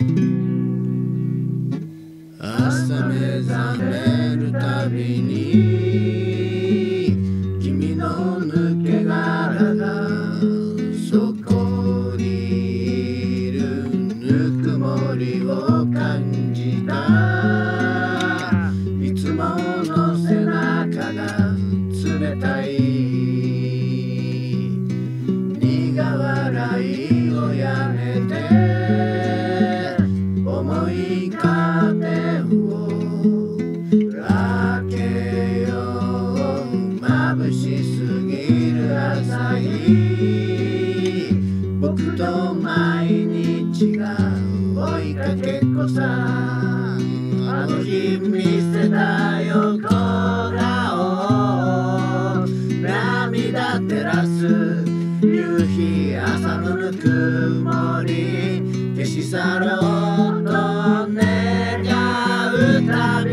朝目覚めるたびに君の抜け殻がそこにいるぬくもりを感じた。いつもの背中が冷たい。苦笑いをやめて眩しすぎる朝日僕と毎日が追いかけっこさあの日見せた横顔涙照らす夕日朝のぬくもり消し去ろうと願うた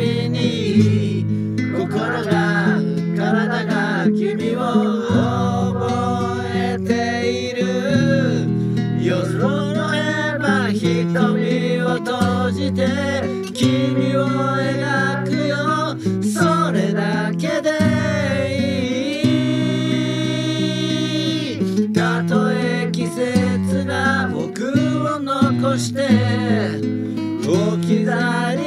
瞳を閉じて君を描くよ。それだけでいい。たとえ季節が僕を残して置き去り